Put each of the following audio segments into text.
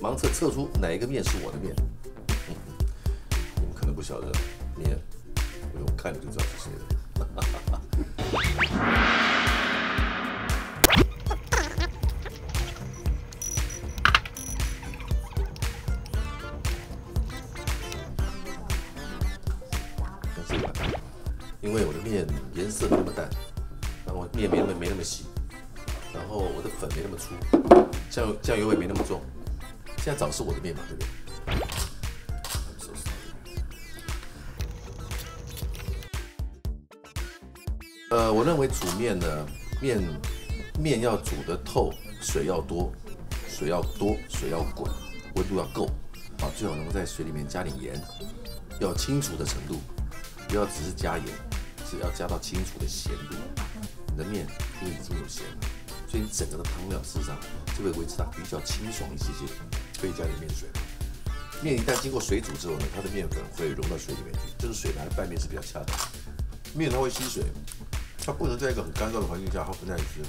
盲测测出哪一个面是我的面。你们可能不晓得面，不用看你就知道是谁的。因为我的面颜色没那么淡，然后面没那么没那么细，然后我的粉没那么粗，酱油酱油味没那么重。现在找是我的面嘛，对不对？呃，我认为煮面呢，面面要煮得透，水要多，水要多，水要滚，温度要够，啊，最好能够在水里面加点盐，要清楚的程度，不要只是加盐。是要加到清楚的咸度，你的面因为已经有咸了，所以你整个的汤料事实上就会维持它比较清爽一些些。可以加点面水，面一旦经过水煮之后呢，它的面粉会融到水里面去，这个水拿来拌面是比较恰当。面它会吸水，它不能在一个很干燥的环境下它不耐吃。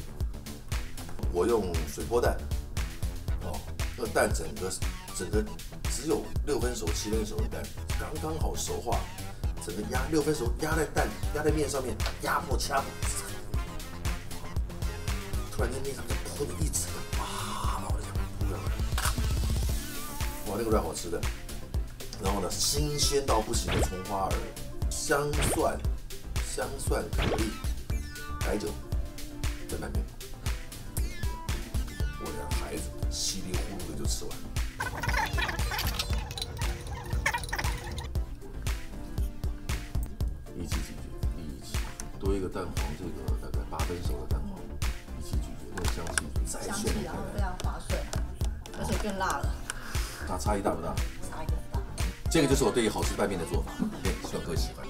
我用水波蛋，哦，那蛋整个整个只有六分熟七分熟的蛋，刚刚好熟化。整个压六分熟，压在蛋，压在面上面，压迫掐迫，突然间面上就铺了一层，那个软好吃的。然后呢，新鲜到不行的葱花儿，香蒜，香蒜颗粒，白酒，在那边，我的孩子稀里糊涂的就吃完。多一个蛋黄，这个大概八分熟的蛋黄一起咀嚼，那个香气再香气然后非常滑顺，而且更辣了。它差异大不大？差异很大。这个就是我对于好吃拌面的做法，对，希望各位喜欢。